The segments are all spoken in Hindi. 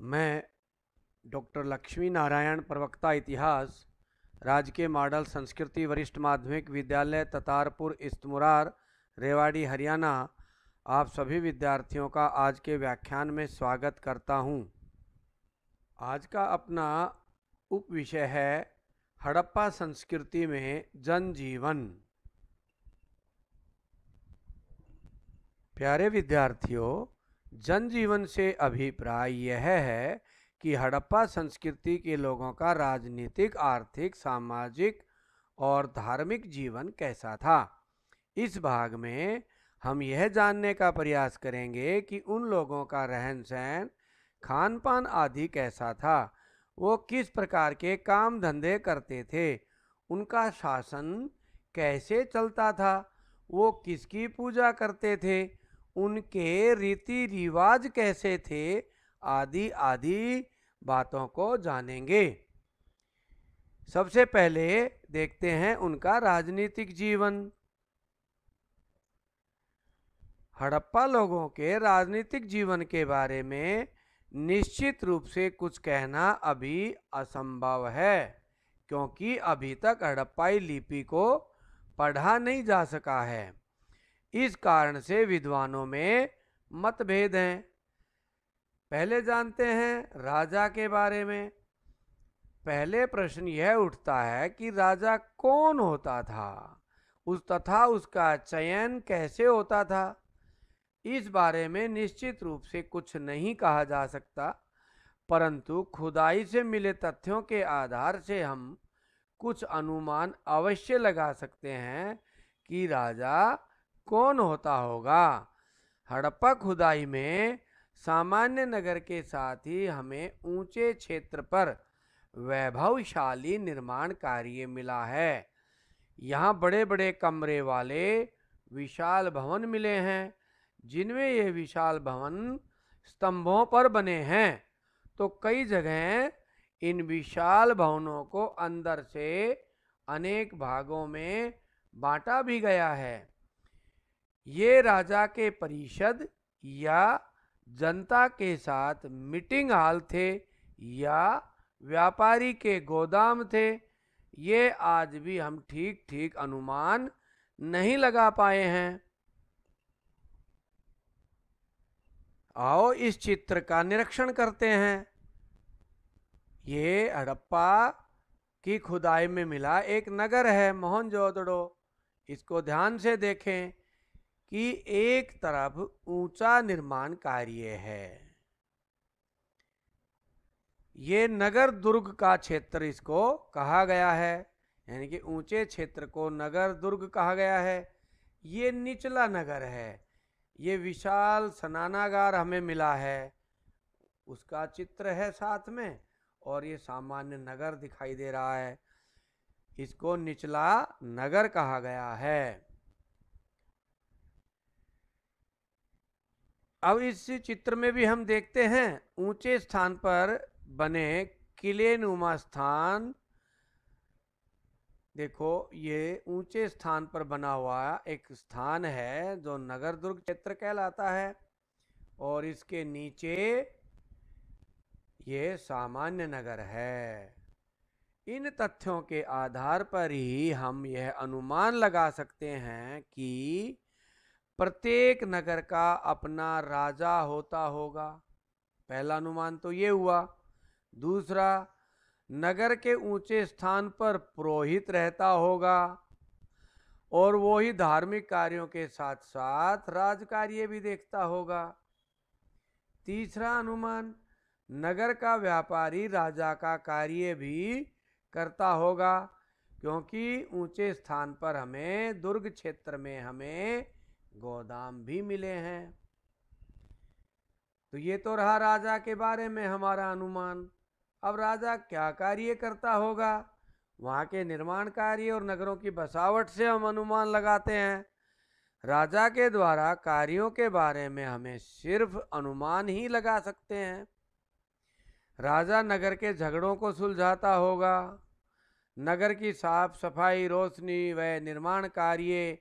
मैं डॉक्टर लक्ष्मी नारायण प्रवक्ता इतिहास, राजकीय मॉडल, संस्कृति, वरिष्ठ माध्यमिक विद्यालय, ततारपुर इस्तमुरार रेवाड़ी, हरियाणा आप सभी विद्यार्थियों का आज के व्याख्यान में स्वागत करता हूँ। आज का अपना उप विषय है, हड़प्पा संस्कृति में जनजीवन प्यारे विद्यार्थियों जनजीवन से अभिप्राय यह है कि हड़प्पा संस्कृति के लोगों का राजनीतिक, आर्थिक, सामाजिक और धार्मिक जीवन कैसा था। इस भाग में हम यह जानने का प्रयास करेंगे कि उन लोगों का रहन सहन खान पान आदि कैसा था, वो किस प्रकार के काम धंधे करते थे, उनका शासन कैसे चलता था, वो किसकी पूजा करते थे उनके रीति रिवाज कैसे थे? आदि आदि बातों को जानेंगे। सबसे पहले देखते हैं उनका राजनीतिक जीवन। हड़प्पा लोगों के राजनीतिक जीवन के बारे में निश्चित रूप से कुछ कहना अभी असंभव है, क्योंकि अभी तक हड़प्पाई लिपि को पढ़ा नहीं जा सका है। इस कारण से विद्वानों में मतभेद हैं। पहले जानते हैं राजा के बारे में। पहले प्रश्न यह उठता है कि राजा कौन होता था? उस तथा उसका चयन कैसे होता था? इस बारे में निश्चित रूप से कुछ नहीं कहा जा सकता, परंतु खुदाई से मिले तथ्यों के आधार से हम कुछ अनुमान अवश्य लगा सकते हैं कि राजा कौन होता होगा? हड़प्पा खुदाई में सामान्य नगर के साथ ही हमें ऊँचे क्षेत्र पर वैभवशाली निर्माण कार्य मिला है। यहाँ बड़े बड़े कमरे वाले विशाल भवन मिले हैं, जिनमें ये विशाल भवन स्तंभों पर बने हैं। तो कई जगह इन विशाल भवनों को अंदर से अनेक भागों में बांटा भी गया है। ये राजा के परिषद या जनता के साथ मीटिंग हॉल थे या व्यापारी के गोदाम थे, ये आज भी हम ठीक ठीक अनुमान नहीं लगा पाए हैं। आओ इस चित्र का निरीक्षण करते हैं। ये हड़प्पा की खुदाई में मिला एक नगर है मोहनजोदड़ो, इसको ध्यान से देखें। कि एक तरफ़ ऊँचा निर्माण कार्य है। ये नगर दुर्ग का क्षेत्र इसको कहा गया है, यानी कि ऊँचे क्षेत्र को नगर दुर्ग कहा गया है। ये निचला नगर है। ये विशाल स्नानागार हमें मिला है। उसका चित्र है साथ में, और ये सामान्य नगर दिखाई दे रहा है। इसको निचला नगर कहा गया है। अब इस चित्र में भी हम देखते हैं, ऊँचे स्थान पर बने किले नुमा स्थान। देखो, ये ऊँचे स्थान पर बना हुआ एक स्थान है, जो नगर दुर्ग क्षेत्र कहलाता है, और इसके नीचे ये सामान्य नगर है। इन तथ्यों के आधार पर ही हम यह अनुमान लगा सकते हैं कि प्रत्येक नगर का अपना राजा होता होगा। पहला अनुमान तो ये हुआ। दूसरा, नगर के ऊँचे स्थान पर पुरोहित रहता होगा और वो ही धार्मिक कार्यों के साथ साथ राजकार्य भी देखता होगा। तीसरा अनुमान, नगर का व्यापारी राजा का कार्य भी करता होगा क्योंकि ऊँचे स्थान पर हमें दुर्ग क्षेत्र में हमें गोदाम भी मिले हैं। तो ये तो रहा राजा के बारे में हमारा अनुमान। अब राजा क्या कार्य करता होगा? वहाँ के निर्माण कार्य और नगरों की बसावट से हम अनुमान लगाते हैं। राजा के द्वारा कार्यों के बारे में हमें सिर्फ़ अनुमान ही लगा सकते हैं। राजा नगर के झगड़ों को सुलझाता होगा। नगर की साफ़ सफ़ाई, रोशनी व निर्माण कार्य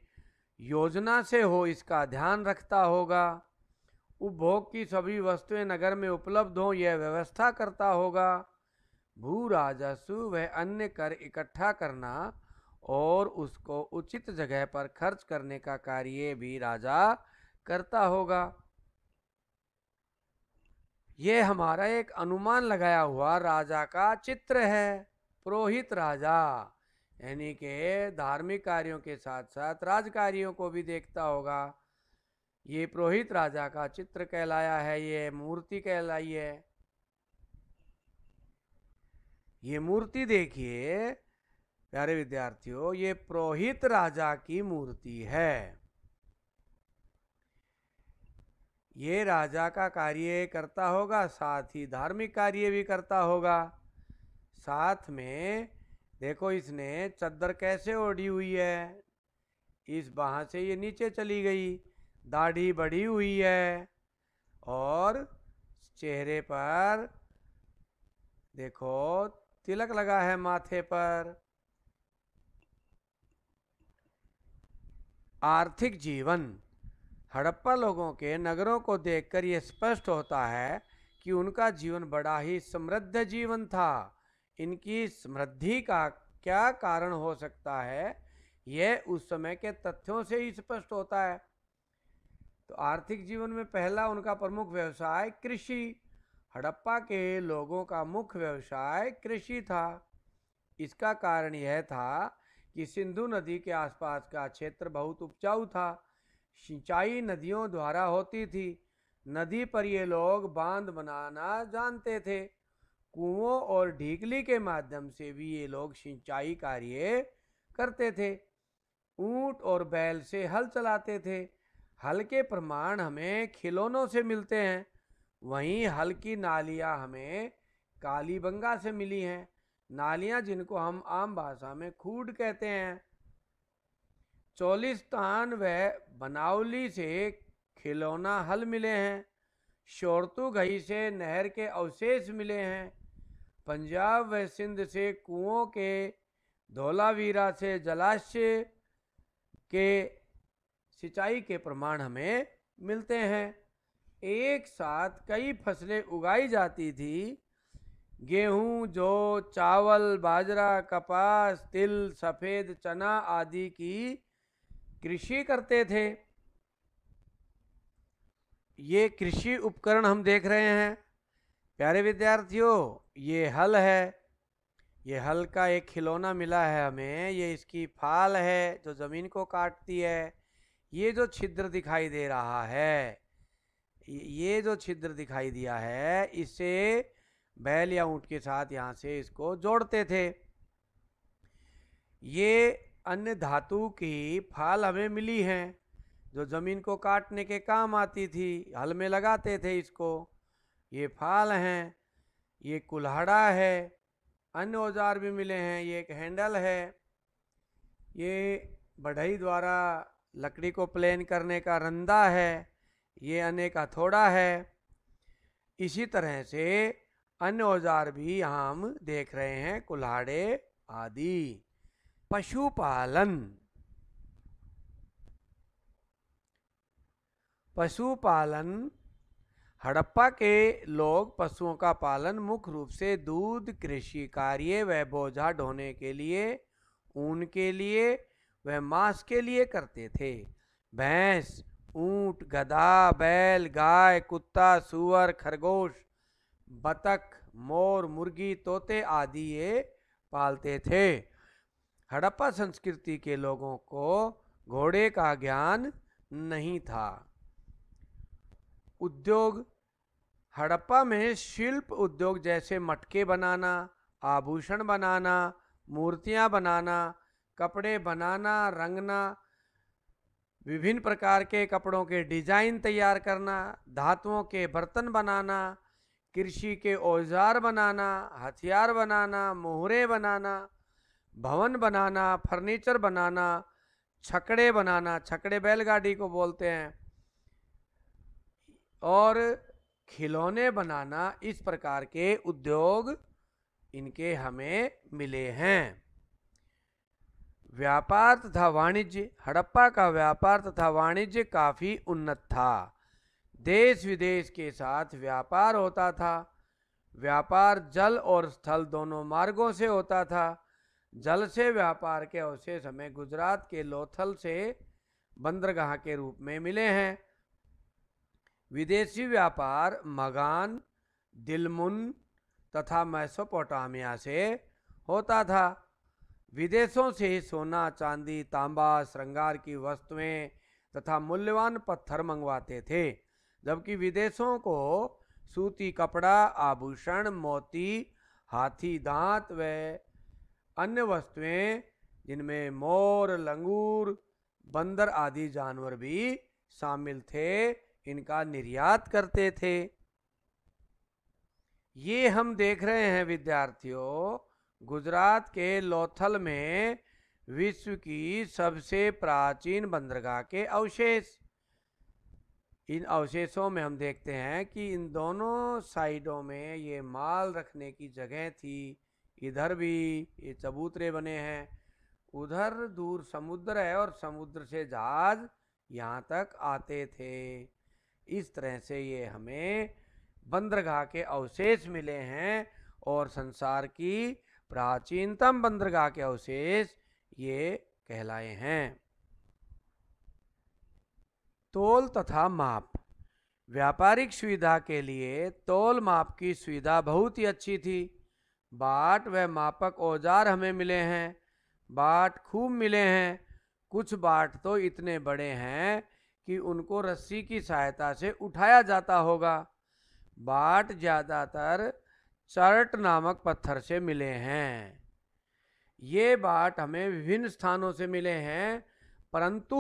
योजना से हो, इसका ध्यान रखता होगा। उपभोग की सभी वस्तुएँ नगर में उपलब्ध हों, यह व्यवस्था करता होगा। भू राजस्व व अन्य कर इकट्ठा करना और उसको उचित जगह पर खर्च करने का कार्य भी राजा करता होगा। ये हमारा एक अनुमान लगाया हुआ राजा का चित्र है। पुरोहित राजा। यानी के धार्मिक कार्यों के साथ साथ राज कार्यों को भी देखता होगा। ये पुरोहित राजा का चित्र कहलाया है, ये मूर्ति कहलाई है। ये मूर्ति देखिए, प्यारे विद्यार्थियों, ये पुरोहित राजा की मूर्ति है। ये राजा का कार्य करता होगा, साथ ही धार्मिक कार्य भी करता होगा। साथ में देखो इसने चद्दर कैसे ओढ़ी हुई है? इस बाह से ये नीचे चली गई, दाढ़ी बढ़ी हुई है और चेहरे पर, देखो, तिलक लगा है माथे पर। आर्थिक जीवन। हड़प्पा लोगों के नगरों को देखकर यह स्पष्ट होता है कि उनका जीवन बड़ा ही समृद्ध जीवन था। इनकी समृद्धि का क्या कारण हो सकता है? यह उस समय के तथ्यों से ही स्पष्ट होता है। तो आर्थिक जीवन में पहला उनका प्रमुख व्यवसाय कृषि। हड़प्पा के लोगों का मुख्य व्यवसाय कृषि था। इसका कारण यह था कि सिंधु नदी के आसपास का क्षेत्र बहुत उपजाऊ था। सिंचाई नदियों द्वारा होती थी। नदी पर ये लोग बाँध बनाना जानते थे। कुओं और ढीकली के माध्यम से भी ये लोग सिंचाई कार्य करते थे। ऊँट और बैल से हल चलाते थे। हल के प्रमाण हमें खिलौनों से मिलते हैं। वहीं हल की नालियाँ हमें कालीबंगा से मिली हैं। नालियाँ जिनको हम आम भाषा में खूड कहते हैं। चौलिस्तान व बनावली से खिलौना हल मिले हैं। शोरतु घई से नहर के अवशेष मिले हैं। पंजाब व सिंध से कुओं के धौलावीरा से जलाशय के सिंचाई के प्रमाण हमें मिलते हैं। एक साथ कई फ़सलें उगाई जाती थी। गेहूँ, जौ, चावल, बाजरा, कपास, तिल, सफ़ेद चना आदि की कृषि करते थे। ये कृषि उपकरण हम देख रहे हैं। प्यारे विद्यार्थियों ये हल है, ये हल का एक खिलौना मिला है हमें, ये इसकी फाल है जो ज़मीन को काटती है, ये जो छिद्र दिखाई दे रहा है, ये जो छिद्र दिखाई दिया है, इसे बैल या ऊँट के साथ यहाँ से इसको जोड़ते थे। ये अन्य धातु की फाल हमें मिली हैं, जो ज़मीन को काटने के काम आती थी, हल में लगाते थे इसको, ये फाल हैं। ये कुल्हाड़ा है, अन्य औज़ार भी मिले हैं, ये एक हैंडल है। ये बढ़ई द्वारा लकड़ी को प्लेन करने का रंदा है, ये अनेक हथौड़ा है। इसी तरह से अन्य औज़ार भी हम देख रहे हैं, कुल्हाड़े आदि। पशुपालन। पशुपालन हड़प्पा के लोग पशुओं का पालन मुख्य रूप से दूध, कृषि कार्य व बोझा ढोने के लिए, ऊन के लिए व मांस के लिए करते थे। भैंस, ऊँट, गधा, बैल, गाय, कुत्ता, सुअर, खरगोश, बतख, मोर, मुर्गी, तोते आदि ये पालते थे। हड़प्पा संस्कृति के लोगों को घोड़े का ज्ञान नहीं था। उद्योग, हड़प्पा में शिल्प उद्योग जैसे मटके बनाना, आभूषण बनाना, मूर्तियाँ बनाना, कपड़े बनाना, रंगना, विभिन्न प्रकार के कपड़ों के डिज़ाइन तैयार करना, धातुओं के बर्तन बनाना, कृषि के औज़ार बनाना, हथियार बनाना, मोहरे बनाना, भवन बनाना, फर्नीचर बनाना, छकड़े बनाना, छकड़े बैलगाड़ी को बोलते हैं। और खिलौने बनाना इस प्रकार के उद्योग इनके हमें मिले हैं। व्यापार तथा वाणिज्य, हड़प्पा का व्यापार तथा वाणिज्य काफ़ी उन्नत था। देश विदेश के साथ व्यापार होता था। व्यापार जल और स्थल दोनों मार्गों से होता था। जल से व्यापार के अवशेष हमें गुजरात के लोथल से बंदरगाह के रूप में मिले हैं। विदेशी व्यापार, मगान, दिलमुन तथा मैसोपोटामिया से होता था। विदेशों से सोना, चांदी तांबा श्रृंगार की वस्तुएँ तथा मूल्यवान पत्थर मंगवाते थे, जबकि विदेशों को सूती कपड़ा, आभूषण, मोती, हाथी दांत व अन्य वस्तुएँ, जिनमें मोर, लंगूर, बंदर आदि जानवर भी शामिल थे इनका निर्यात करते थे। ये हम देख रहे हैं विद्यार्थियों, गुजरात के लोथल में विश्व की सबसे प्राचीन बंदरगाह के अवशेष। इन अवशेषों में हम देखते हैं कि इन दोनों साइडों में ये माल रखने की जगह थी। इधर भी ये चबूतरे बने हैं। उधर दूर समुद्र है और समुद्र से जहाज़ यहाँ तक आते थे। इस तरह से ये हमें बंदरगाह के अवशेष मिले हैं और संसार की प्राचीनतम बंदरगाह के अवशेष ये कहलाए हैं। तोल तथा माप। व्यापारिक सुविधा के लिए तोल माप की सुविधा बहुत ही अच्छी थी। बाट व मापक औज़ार हमें मिले हैं। बाट खूब मिले हैं। कुछ बाट तो इतने बड़े हैं कि उनको रस्सी की सहायता से उठाया जाता होगा। बाट ज़्यादातर चर्ट नामक पत्थर से मिले हैं। ये बाट हमें विभिन्न स्थानों से मिले हैं, परंतु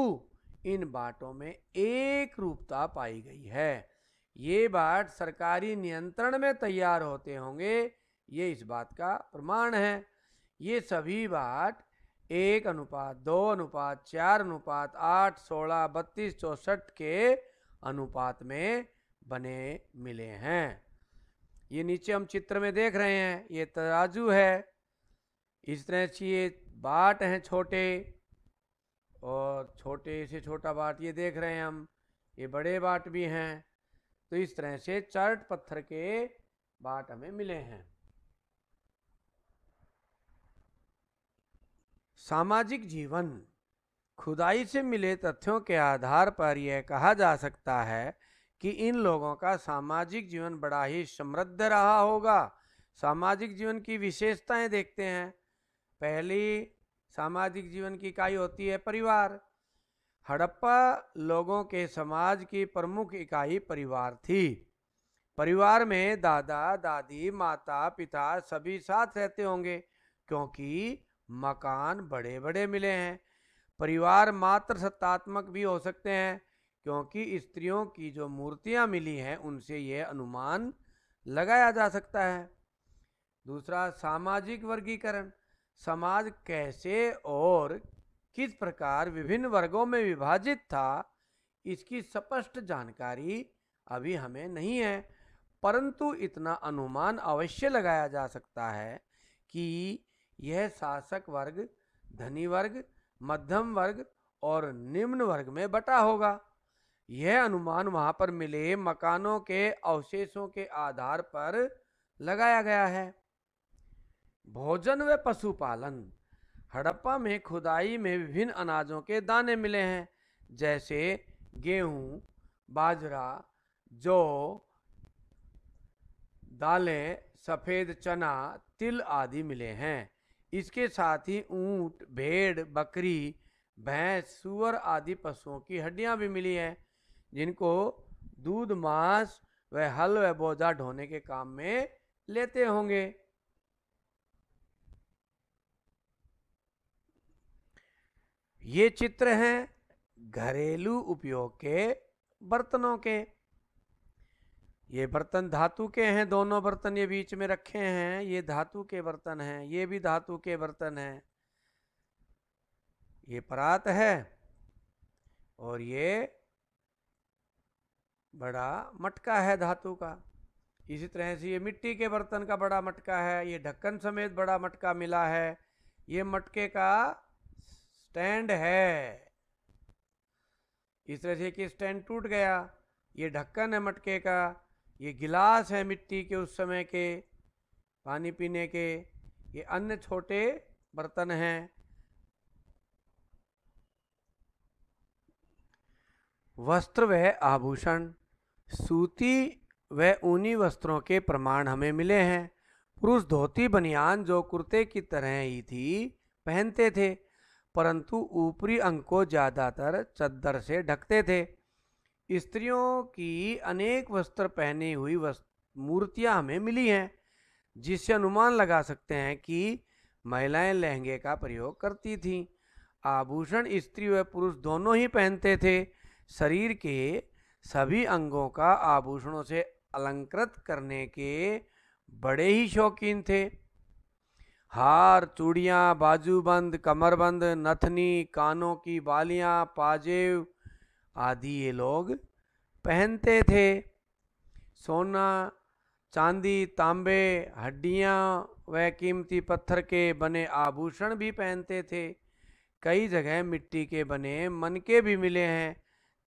इन बाटों में एक रूपता पाई गई है। ये बाट सरकारी नियंत्रण में तैयार होते होंगे, ये इस बात का प्रमाण है। ये सभी बाट एक अनुपात, दो अनुपात, चार अनुपात, आठ, सोलह, बत्तीस, चौसठ के अनुपात में बने मिले हैं। ये नीचे हम चित्र में देख रहे हैं, ये तराजू है। इस तरह से ये बाट हैं छोटे, और छोटे से छोटा बाट ये देख रहे हैं हम, ये बड़े बाट भी हैं। तो इस तरह से चर्ट पत्थर के बाट हमें मिले हैं। सामाजिक जीवन, खुदाई से मिले तथ्यों के आधार पर यह कहा जा सकता है कि इन लोगों का सामाजिक जीवन बड़ा ही समृद्ध रहा होगा। सामाजिक जीवन की विशेषताएँ देखते हैं। पहली, सामाजिक जीवन की इकाई होती है परिवार। हड़प्पा लोगों के समाज की प्रमुख इकाई परिवार थी। परिवार में दादा, दादी, माता, पिता सभी साथ रहते होंगे, क्योंकि मकान बड़े बड़े मिले हैं। परिवार मात्र सत्तात्मक भी हो सकते हैं, क्योंकि स्त्रियों की जो मूर्तियाँ मिली हैं, उनसे यह अनुमान लगाया जा सकता है। दूसरा, सामाजिक वर्गीकरण। समाज कैसे और किस प्रकार विभिन्न वर्गों में विभाजित था, इसकी स्पष्ट जानकारी अभी हमें नहीं है, परंतु इतना अनुमान अवश्य लगाया जा सकता है कि यह शासक वर्ग, धनी वर्ग, मध्यम वर्ग और निम्न वर्ग में बटा होगा। यह अनुमान वहाँ पर मिले मकानों के अवशेषों के आधार पर लगाया गया है। भोजन व पशुपालन। हड़प्पा में खुदाई में विभिन्न अनाजों के दाने मिले हैं, जैसे गेहूँ, बाजरा, जौ, दालें, सफ़ेद चना, तिल आदि मिले हैं। इसके साथ ही ऊँट, भेड़, बकरी, भैंस, सुअर आदि पशुओं की हड्डियाँ भी मिली हैं, जिनको दूध, मांस व हल व बोझा ढोने के काम में लेते होंगे। ये चित्र हैं घरेलू उपयोग के बर्तनों के। ये बर्तन धातु के हैं, दोनों बर्तन ये बीच में रखे हैं, ये धातु के बर्तन हैं, ये भी धातु के बर्तन हैं। ये परात है और ये बड़ा मटका है धातु का। इसी तरह से ये मिट्टी के बर्तन का बड़ा मटका है, ये ढक्कन समेत बड़ा मटका मिला है, ये मटके का स्टैंड है। इस तरह से कि स्टैंड टूट गया, ये ढक्कन है मटके का ये गिलास है मिट्टी के उस समय के, पानी पीने के, ये अन्य छोटे बर्तन हैं। वस्त्र व आभूषण, सूती व ऊनी वस्त्रों के प्रमाण हमें मिले हैं। पुरुष धोती बनियान जो कुर्ते की तरह ही थी, पहनते थे, परंतु ऊपरी अंग को ज़्यादातर चद्दर से ढकते थे। स्त्रियों की अनेक वस्त्र पहनी हुई मूर्तियाँ हमें मिली हैं, जिससे अनुमान लगा सकते हैं कि महिलाएँ लहंगे का प्रयोग करती थीं। आभूषण स्त्री व पुरुष दोनों ही पहनते थे। शरीर के सभी अंगों का आभूषणों से अलंकृत करने के बड़े ही शौकीन थे। हार, चूड़ियाँ बाजूबंद कमरबंद नथनी, कानों की बालियाँ पाजेब आदि ये लोग पहनते थे। सोना, चांदी, तांबे, हड्डियाँ व कीमती पत्थर के बने आभूषण भी पहनते थे। कई जगह मिट्टी के बने मन के भी मिले हैं।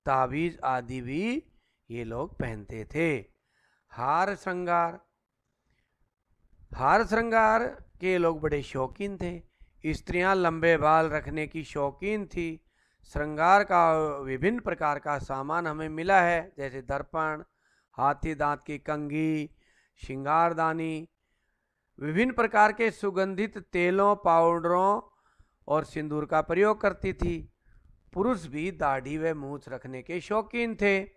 ताबीज आदि भी ये लोग पहनते थे। हार श्रृंगार। हार श्रृंगार के लोग बड़े शौकीन थे। स्त्रियाँ लंबे बाल रखने की शौकीन थी। श्रृंगार का, विभिन्न प्रकार का सामान हमें मिला है, जैसे दर्पण, हाथी दांत की कंघी, श्रृंगारदानी, विभिन्न प्रकार के सुगंधित तेलों, पाउडरों और सिंदूर का प्रयोग करती थी। पुरुष भी दाढ़ी व मूछ रखने के शौकीन थे।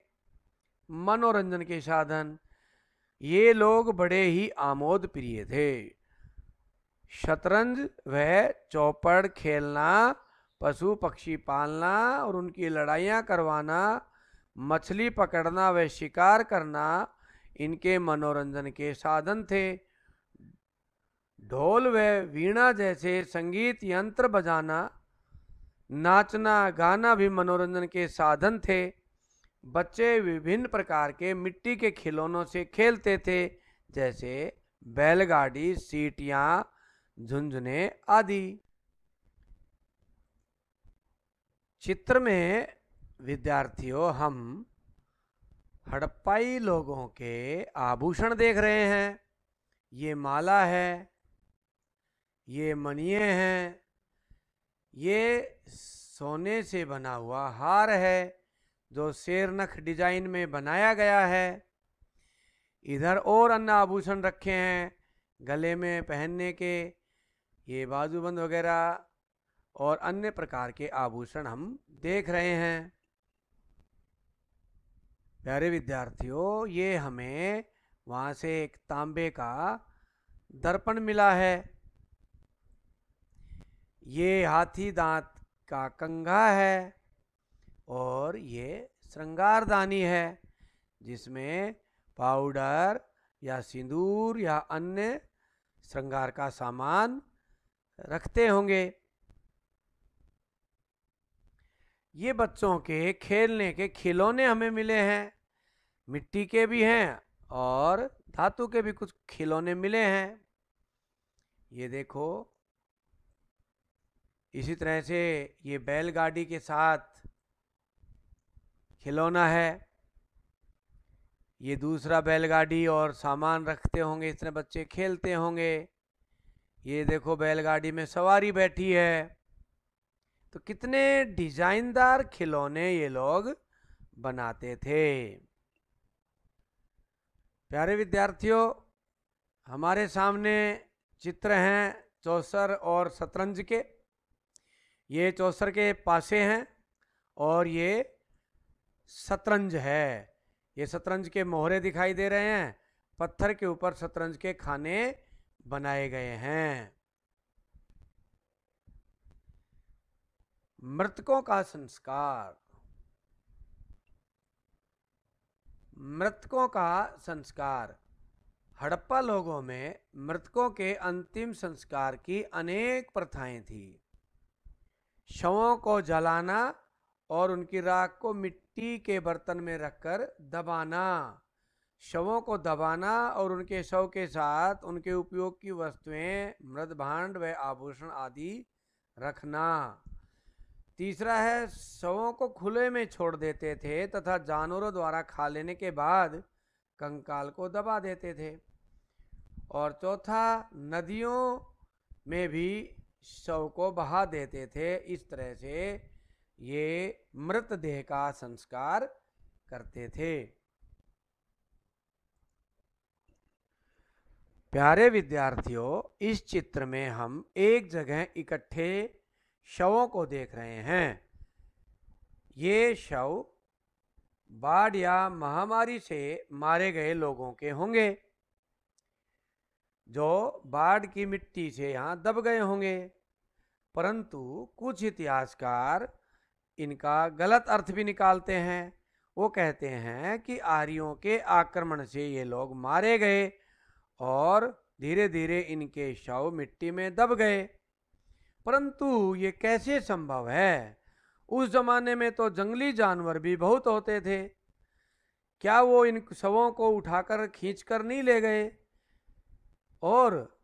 मनोरंजन के साधन, ये लोग बड़े ही आमोद प्रिय थे। शतरंज व चौपड़ खेलना पशु पक्षी पालना और उनकी लड़ाइयाँ करवाना, मछली पकड़ना व शिकार करना, इनके मनोरंजन के साधन थे। ढोल व वीणा जैसे संगीत यंत्र बजाना, नाचना, गाना भी मनोरंजन के साधन थे। बच्चे विभिन्न प्रकार के मिट्टी के खिलौनों से खेलते थे, जैसे बैलगाड़ी, सीटियाँ, झुंझुने आदि। चित्र में विद्यार्थियों, हम हड़प्पाई लोगों के आभूषण देख रहे हैं। ये माला है, ये मनिए हैं, ये सोने से बना हुआ हार है, जो शेरनख डिज़ाइन में बनाया गया है। इधर और अन्य आभूषण रखे हैं, गले में पहनने के, ये बाजूबंद वगैरह और अन्य प्रकार के आभूषण हम देख रहे हैं। प्यारे विद्यार्थियों, ये हमें वहाँ से एक तांबे का दर्पण मिला है। ये हाथी दांत का कंघा है और ये श्रृंगारदानी है, जिसमें पाउडर या सिंदूर या अन्य श्रृंगार का सामान रखते होंगे। ये बच्चों के खेलने के खिलौने हमें मिले हैं। मिट्टी के भी हैं और धातु के भी कुछ खिलौने मिले हैं। ये देखो। इसी तरह से ये बैलगाड़ी के साथ खिलौना है। ये दूसरा बैलगाड़ी और सामान रखते होंगे इस तरह बच्चे खेलते होंगे। ये देखो बैलगाड़ी में सवारी बैठी है। तो कितने डिजाइनदार खिलौने ये लोग बनाते थे। प्यारे विद्यार्थियों, हमारे सामने चित्र हैं चौसर और शतरंज के। ये चौसर के पासे हैं और ये शतरंज है। ये शतरंज के मोहरे दिखाई दे रहे हैं। पत्थर के ऊपर शतरंज के खाने बनाए गए हैं। मृतकों का संस्कार। मृतकों का संस्कार। हड़प्पा लोगों में मृतकों के अंतिम संस्कार की अनेक प्रथाएँ थी। शवों को जलाना और उनकी राख को मिट्टी के बर्तन में रखकर दबाना। शवों को दबाना और उनके शव के साथ उनके उपयोग की वस्तुएँ मृद भांड व आभूषण आदि रखना। तीसरा है शवों को खुले में छोड़ देते थे तथा जानवरों द्वारा खा लेने के बाद कंकाल को दबा देते थे। और चौथा, नदियों में भी शव को बहा देते थे। इस तरह से ये मृतदेह का संस्कार करते थे। प्यारे विद्यार्थियों, इस चित्र में हम एक जगह इकट्ठे शवों को देख रहे हैं। ये शव बाढ़ या महामारी से मारे गए लोगों के होंगे, जो बाढ़ की मिट्टी से यहाँ दब गए होंगे। परंतु कुछ इतिहासकार इनका गलत अर्थ भी निकालते हैं। वो कहते हैं कि आर्यों के आक्रमण से ये लोग मारे गए और धीरे धीरे इनके शव मिट्टी में दब गए। परंतु ये कैसे संभव है? उस जमाने में तो जंगली जानवर भी बहुत होते थे। क्या वो इन शवों को उठाकर खींचकर नहीं ले गए? और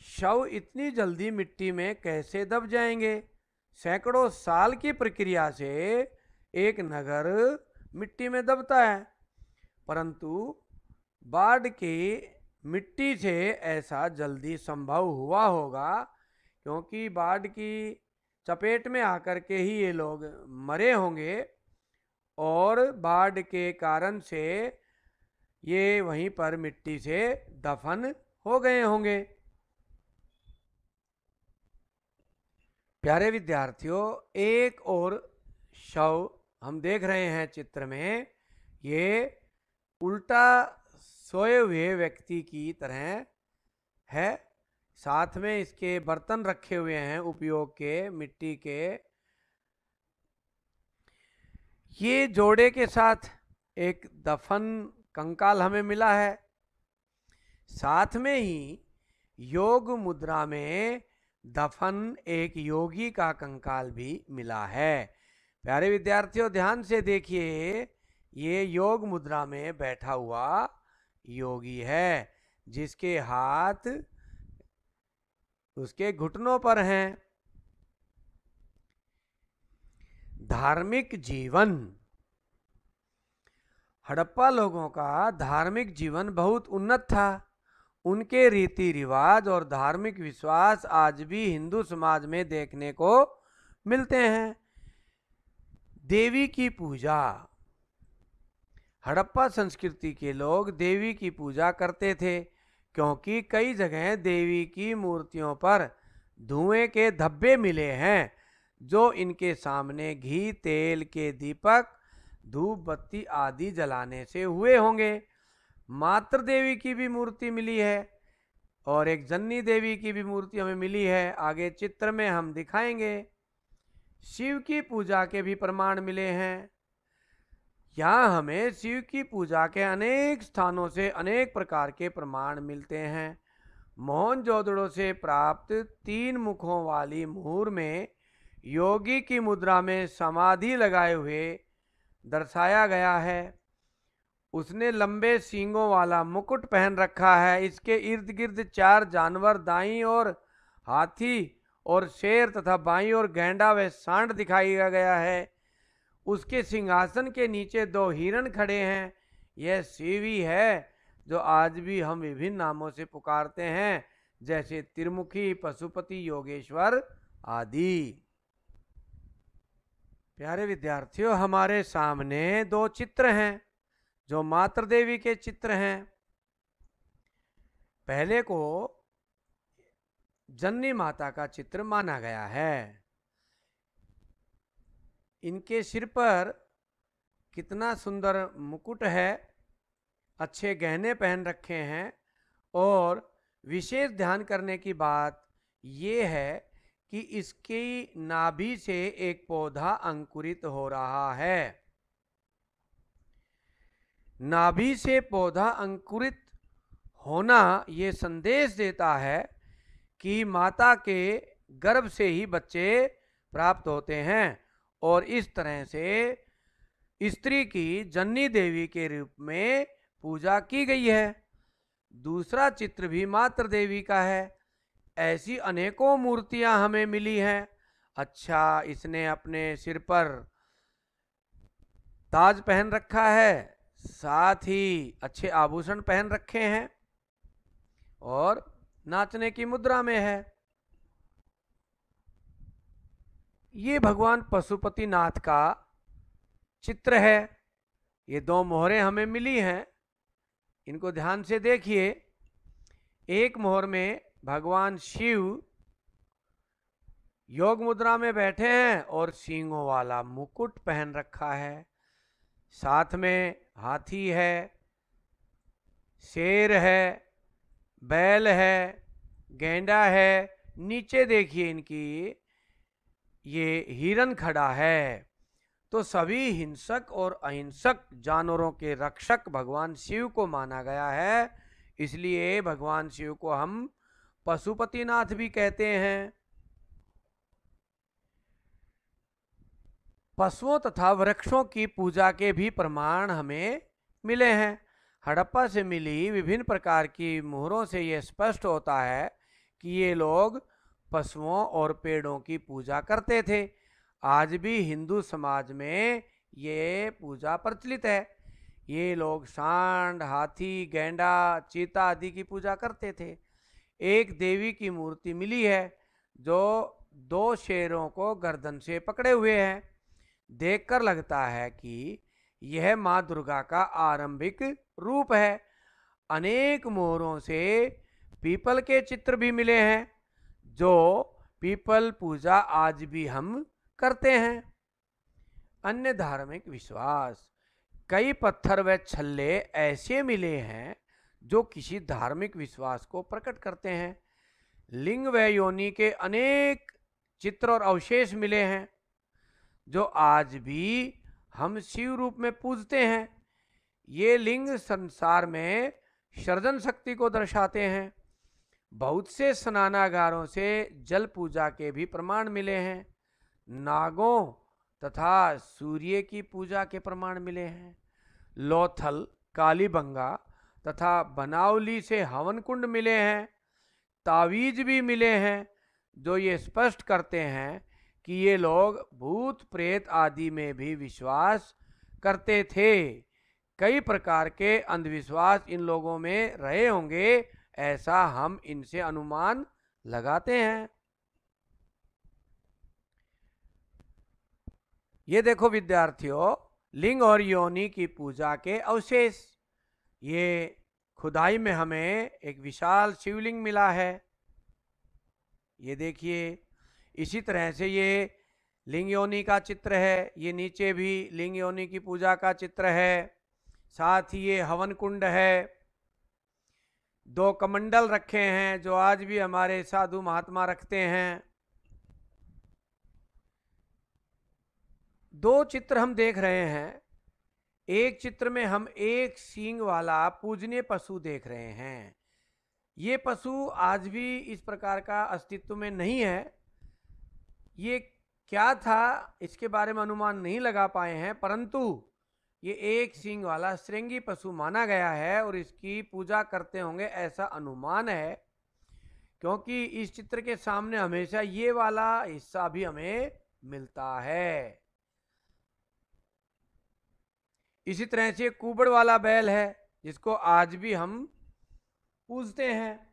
शव इतनी जल्दी मिट्टी में कैसे दब जाएँगे? सैकड़ों साल की प्रक्रिया से एक नगर मिट्टी में दबता है। परंतु बाढ़ की मिट्टी से ऐसा जल्दी संभव हुआ होगा क्योंकि बाढ़ की चपेट में आकर के ही ये लोग मरे होंगे और बाढ़ के कारण से ये वहीं पर मिट्टी से दफन हो गए होंगे। प्यारे विद्यार्थियों, एक और शव हम देख रहे हैं चित्र में। ये उल्टा सोए हुए व्यक्ति की तरह है। साथ में इसके बर्तन रखे हुए हैं उपयोग के, मिट्टी के। ये जोड़े के साथ एक दफन कंकाल हमें मिला है। साथ में ही योग मुद्रा में दफन एक योगी का कंकाल भी मिला है। प्यारे विद्यार्थियों, ध्यान से देखिए, ये योग मुद्रा में बैठा हुआ योगी है, जिसके हाथ उसके घुटनों पर हैं। धार्मिक जीवन। हड़प्पा लोगों का धार्मिक जीवन बहुत उन्नत था। उनके रीति रिवाज और धार्मिक विश्वास आज भी हिंदू समाज में देखने को मिलते हैं। देवी की पूजा। हड़प्पा संस्कृति के लोग देवी की पूजा करते थे। क्योंकि कई जगह देवी की मूर्तियों पर धुएँ के धब्बे मिले हैं, जो इनके सामने घी, तेल के दीपक धूप बत्ती आदि जलाने से हुए होंगे। मात्र देवी की भी मूर्ति मिली है और एक जन्नी देवी की भी मूर्ति हमें मिली है। आगे चित्र में हम दिखाएँगे। शिव की पूजा के भी प्रमाण मिले हैं। यहाँ हमें शिव की पूजा के अनेक स्थानों से अनेक प्रकार के प्रमाण मिलते हैं। मोहन जोदड़ो से प्राप्त तीन मुखों वाली मुहूर में योगी की मुद्रा में समाधि लगाए हुए दर्शाया गया है। उसने लंबे सींगों वाला मुकुट पहन रखा है। इसके इर्द गिर्द चार जानवर दाई और हाथी और शेर तथा बाई और गेंडा व सांड दिखाई गया है। उसके सिंहासन के नीचे दो हिरण खड़े हैं। यह शिवी है जो आज भी हम विभिन्न नामों से पुकारते हैं, जैसे त्रिमुखी, पशुपति, योगेश्वर आदि। प्यारे विद्यार्थियों, हमारे सामने दो चित्र हैं, जो मात्र देवी के चित्र हैं। पहले को जननी माता का चित्र माना गया है। इनके सिर पर कितना सुंदर मुकुट है, अच्छे गहने पहन रखे हैं और विशेष ध्यान करने की बात ये है कि इसकी नाभि से एक पौधा अंकुरित हो रहा है। नाभि से पौधा अंकुरित होना ये संदेश देता है कि माता के गर्भ से ही बच्चे प्राप्त होते हैं। और इस तरह से स्त्री की जन्नी देवी के रूप में पूजा की गई है। दूसरा चित्र भी मात्र देवी का है। ऐसी अनेकों मूर्तियाँ हमें मिली हैं। अच्छा इसने अपने सिर पर ताज पहन रखा है। साथ ही अच्छे आभूषण पहन रखे हैं और नाचने की मुद्रा में है। ये भगवान पशुपति नाथ का चित्र है। ये दो मोहरें हमें मिली हैं। इनको ध्यान से देखिए। एक मोहर में भगवान शिव योग मुद्रा में बैठे हैं और सींगों वाला मुकुट पहन रखा है। साथ में हाथी है, शेर है, बैल है, गेंडा है। नीचे देखिए इनकी ये हिरन खड़ा है। तो सभी हिंसक और अहिंसक जानवरों के रक्षक भगवान शिव को माना गया है। इसलिए भगवान शिव को हम पशुपतिनाथ भी कहते हैं। पशुओं तथा वृक्षों की पूजा के भी प्रमाण हमें मिले हैं। हड़प्पा से मिली विभिन्न प्रकार की मोहरों से यह स्पष्ट होता है कि ये लोग पशुओं और पेड़ों की पूजा करते थे। आज भी हिंदू समाज में ये पूजा प्रचलित है। ये लोग सांड, हाथी, गेंडा, चीता आदि की पूजा करते थे। एक देवी की मूर्ति मिली है जो दो शेरों को गर्दन से पकड़े हुए हैं। देखकर लगता है कि यह माँ दुर्गा का आरंभिक रूप है। अनेक मोहरों से पीपल के चित्र भी मिले हैं। जो पीपल पूजा आज भी हम करते हैं। अन्य धार्मिक विश्वास, कई पत्थर व छल्ले ऐसे मिले हैं जो किसी धार्मिक विश्वास को प्रकट करते हैं। लिंग व योनि के अनेक चित्र और अवशेष मिले हैं, जो आज भी हम शिव रूप में पूजते हैं। ये लिंग संसार में सृजन शक्ति को दर्शाते हैं। बहुत से स्नानागारों से जल पूजा के भी प्रमाण मिले हैं। नागों तथा सूर्य की पूजा के प्रमाण मिले हैं। लोथल, कालीबंगा तथा बनावली से हवन कुंड मिले हैं। तावीज भी मिले हैं, जो ये स्पष्ट करते हैं कि ये लोग भूत प्रेत आदि में भी विश्वास करते थे। कई प्रकार के अंधविश्वास इन लोगों में रहे होंगे ऐसा हम इनसे अनुमान लगाते हैं। ये देखो विद्यार्थियों, लिंग और योनि की पूजा के अवशेष। ये खुदाई में हमें एक विशाल शिवलिंग मिला है। ये देखिए, इसी तरह से ये लिंग योनि का चित्र है, ये नीचे भी लिंग योनि की पूजा का चित्र है। साथ ही ये हवन कुंड है। दो कमंडल रखे हैं जो आज भी हमारे साधु महात्मा रखते हैं। दो चित्र हम देख रहे हैं। एक चित्र में हम एक सींग वाला पूजनीय पशु देख रहे हैं। ये पशु आज भी इस प्रकार का अस्तित्व में नहीं है। ये क्या था, इसके बारे में अनुमान नहीं लगा पाए हैं, परंतु ये एक सिंह वाला श्रृंगी पशु माना गया है और इसकी पूजा करते होंगे ऐसा अनुमान है, क्योंकि इस चित्र के सामने हमेशा ये वाला हिस्सा भी हमें मिलता है। इसी तरह से कुबड़ वाला बैल है, जिसको आज भी हम पूजते हैं।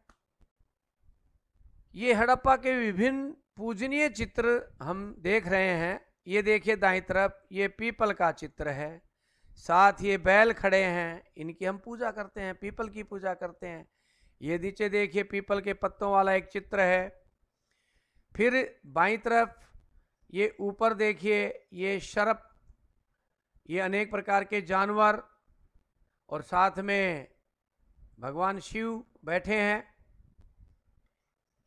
ये हड़प्पा के विभिन्न पूजनीय चित्र हम देख रहे हैं। ये देखिए दाई तरफ़, ये पीपल का चित्र है। साथ ये बैल खड़े हैं, इनकी हम पूजा करते हैं, पीपल की पूजा करते हैं। ये नीचे देखिए, पीपल के पत्तों वाला एक चित्र है। फिर बाई तरफ़ ये ऊपर देखिए, ये शरप, ये अनेक प्रकार के जानवर और साथ में भगवान शिव बैठे हैं।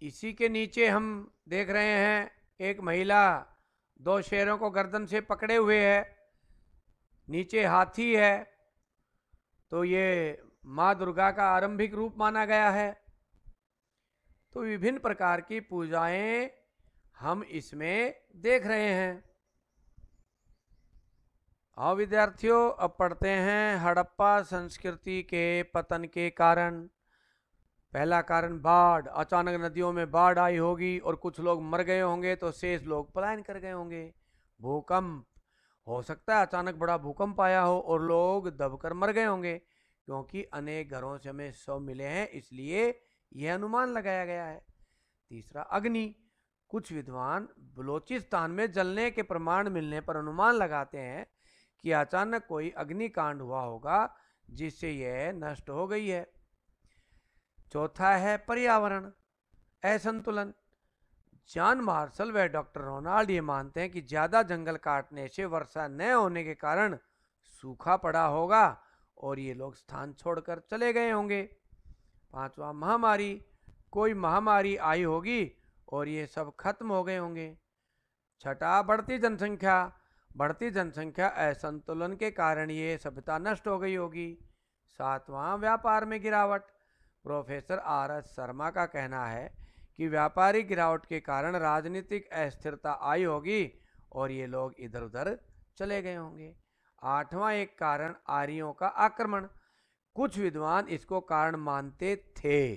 इसी के नीचे हम देख रहे हैं, एक महिला दो शेरों को गर्दन से पकड़े हुए है। नीचे हाथी है तो ये माँ दुर्गा का आरंभिक रूप माना गया है। तो विभिन्न प्रकार की पूजाएँ हम इसमें देख रहे हैं। आओ विद्यार्थियों, अब पढ़ते हैं हड़प्पा संस्कृति के पतन के कारण। पहला कारण, बाढ़। अचानक नदियों में बाढ़ आई होगी और कुछ लोग मर गए होंगे तो शेष लोग पलायन कर गए होंगे। भूकंप। हो सकता है अचानक बड़ा भूकंप आया हो और लोग दबकर मर गए होंगे, क्योंकि अनेक घरों से हमें शव मिले हैं, इसलिए यह अनुमान लगाया गया है। तीसरा, अग्नि। कुछ विद्वान बलोचिस्तान में जलने के प्रमाण मिलने पर अनुमान लगाते हैं कि अचानक कोई अग्निकांड हुआ होगा, जिससे यह नष्ट हो गई है। चौथा है पर्यावरण। असंतुलन। जॉन मार्शल व डॉक्टर रोनाल्ड ये मानते हैं कि ज़्यादा जंगल काटने से वर्षा न होने के कारण सूखा पड़ा होगा और ये लोग स्थान छोड़कर चले गए होंगे। पांचवा महामारी, कोई महामारी आई होगी और ये सब खत्म हो गए होंगे। छठा, बढ़ती जनसंख्या। बढ़ती जनसंख्या असंतुलन के कारण ये सभ्यता नष्ट हो गई होगी। सातवां, व्यापार में गिरावट। प्रोफेसर आर एस शर्मा का कहना है कि व्यापारिक गिरावट के कारण राजनीतिक अस्थिरता आई होगी और ये लोग इधर उधर चले गए होंगे। आठवां एक कारण आर्यों का आक्रमण। कुछ विद्वान इसको कारण मानते थे,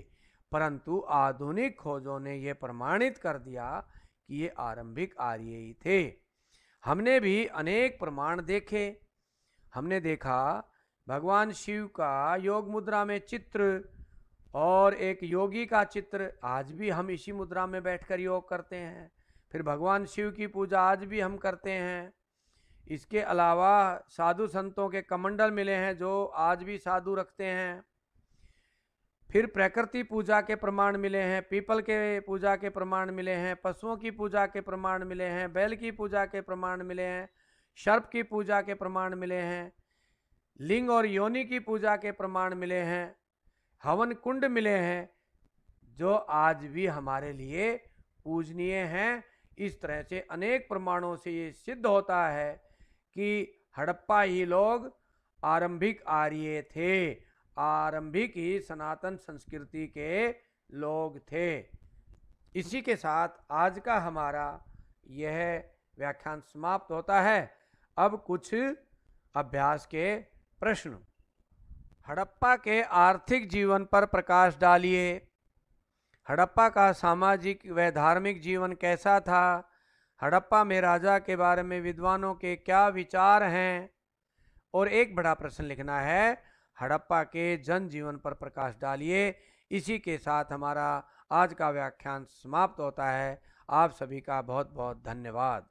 परंतु आधुनिक खोजों ने यह प्रमाणित कर दिया कि ये आरंभिक आर्य ही थे। हमने भी अनेक प्रमाण देखे। हमने देखा, भगवान शिव का योग मुद्रा में चित्र और एक योगी का चित्र आज भी हम इसी मुद्रा में बैठकर योग करते हैं। फिर भगवान शिव की पूजा आज भी हम करते हैं। इसके अलावा साधु संतों के कमंडल मिले हैं जो आज भी साधु रखते हैं। फिर प्रकृति पूजा के प्रमाण मिले हैं, पीपल के पूजा के प्रमाण मिले हैं, पशुओं की पूजा के प्रमाण मिले हैं, बैल की पूजा के प्रमाण मिले हैं, सर्प की पूजा के प्रमाण मिले हैं, लिंग और योनि की पूजा के प्रमाण मिले हैं। हवन कुंड मिले हैं, जो आज भी हमारे लिए पूजनीय हैं। इस तरह से अनेक प्रमाणों से ये सिद्ध होता है कि हड़प्पा ही लोग आरंभिक आर्य थे, आरंभिक ही सनातन संस्कृति के लोग थे। इसी के साथ आज का हमारा यह व्याख्यान समाप्त होता है। अब कुछ अभ्यास के प्रश्न। हड़प्पा के आर्थिक जीवन पर प्रकाश डालिए। हड़प्पा का सामाजिक व धार्मिक जीवन कैसा था? हड़प्पा में राजा के बारे में विद्वानों के क्या विचार हैं? और एक बड़ा प्रश्न लिखना है, हड़प्पा के जन जीवन पर प्रकाश डालिए। इसी के साथ हमारा आज का व्याख्यान समाप्त होता है। आप सभी का बहुत बहुत धन्यवाद।